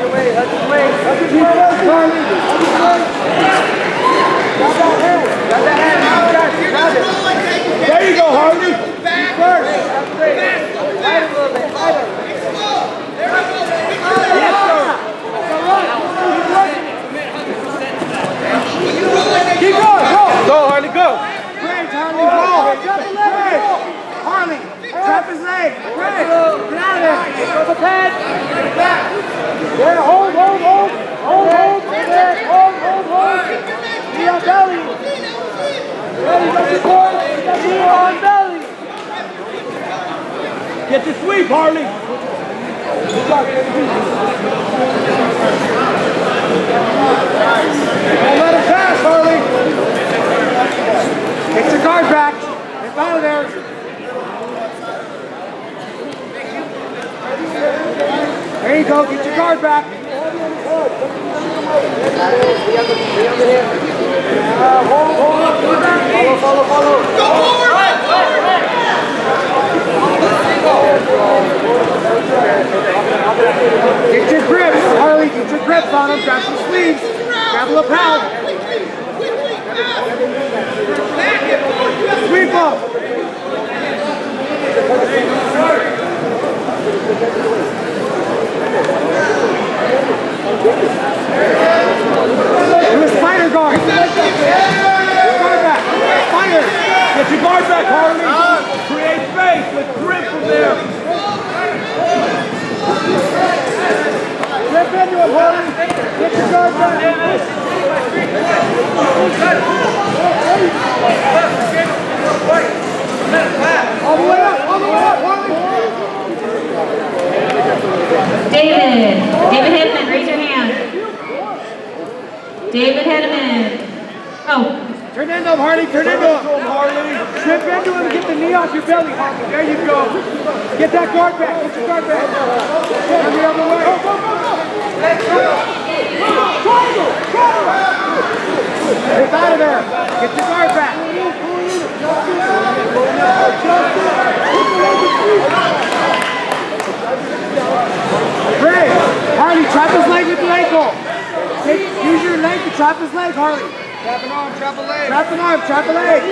Hug your wait, hug your wait, hug your way, hug your way. Trap his leg. Great. Get out of there. Go the pad. Yeah, hold, hold, hold. Hold, hold. There. Hold, hold, hold. Knee on belly. Ready, go support. Knee on belly. Get the sweep, Harley. Don't let him pass, Harley. Get your guard back. Get out of there. There you go. Get your guard back. Follow, follow, follow. Go Get your grips, Harley. Get your grips on him. Grab some sleeves. Grab a lapel. Sweep up. Do a spider guard. Get your guard back. Spider. Get your guard back, Harley. David. David Hedman, raise your hand. David Hedman. Oh, Turn into him, Harley. Turn into him. Trip into him and get the knee off your belly, Harley. There you go. Get that guard back. Get your guard back. Turn the other way. Go, go, go, go. Triangle. Get out of there. Get your guard back. Great. Harley, trap his leg with the ankle. Take, use your leg to trap his leg, Harley. Trap an arm, trap a leg. Trap an arm, trap a leg.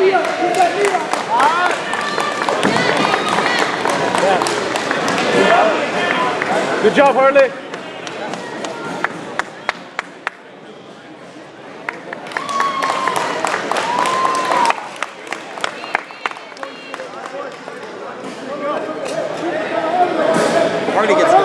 Good job, Harley. Hardy gets